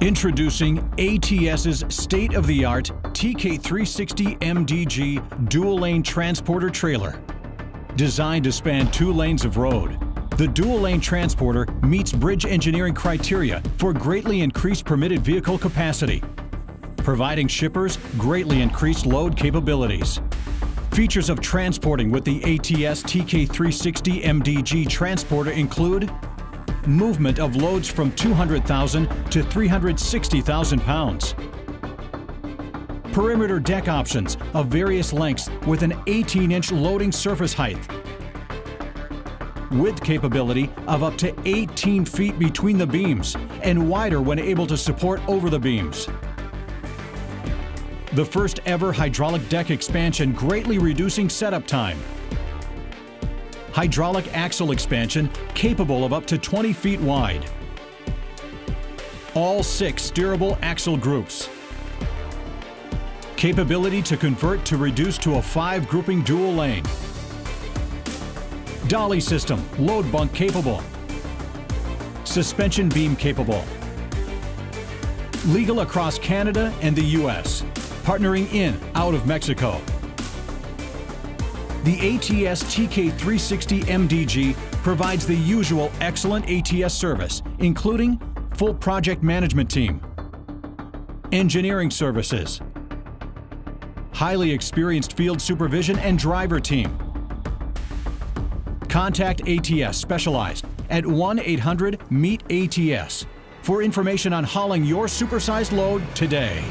Introducing ATS's state-of-the-art TK360 MDG dual-lane transporter trailer. Designed to span two lanes of road, the dual-lane transporter meets bridge engineering criteria for greatly increased permitted vehicle capacity, providing shippers greatly increased load capabilities. Features of transporting with the ATS TK360 MDG transporter include movement of loads from 200,000 to 360,000 pounds. Perimeter deck options of various lengths with an 18-inch loading surface height. Width capability of up to 18 feet between the beams and wider when able to support over the beams. The first ever hydraulic deck expansion greatly reducing setup time hydraulic axle expansion capable of up to 20 feet wide. All six steerable axle groups. Capability to convert to reduce to a five grouping dual lane. Dolly system, load bunk capable. Suspension beam capable. Legal across Canada and the U.S. Partnering in, out of Mexico. The ATS TK360 MDG provides the usual excellent ATS service, including full project management team, engineering services, highly experienced field supervision and driver team. Contact ATS Specialized at 1-800-MEET-ATS for information on hauling your supersized load today.